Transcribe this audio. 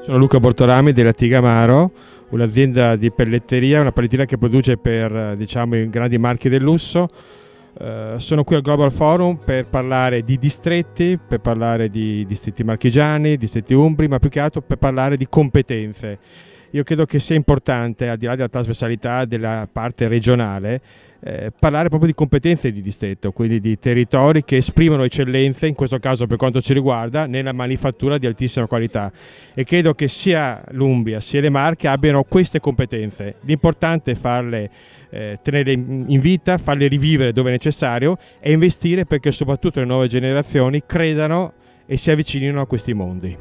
Sono Luca Bortolami della Tigamaro, un'azienda di pelletteria, una pelletteria che produce per diciamo, i grandi marchi del lusso. Uh, sono qui al Global Forum per parlare di distretti, per parlare di distretti marchigiani, distretti umbri, ma più che altro per parlare di competenze. Io credo che sia importante, al di là della trasversalità della parte regionale, eh, parlare proprio di competenze di distretto, quindi di territori che esprimono eccellenze, in questo caso per quanto ci riguarda, nella manifattura di altissima qualità. E credo che sia l'Umbria sia le Marche abbiano queste competenze. L'importante è farle eh, tenere in vita, farle rivivere dove necessario e investire perché soprattutto le nuove generazioni credano e si avvicinino a questi mondi.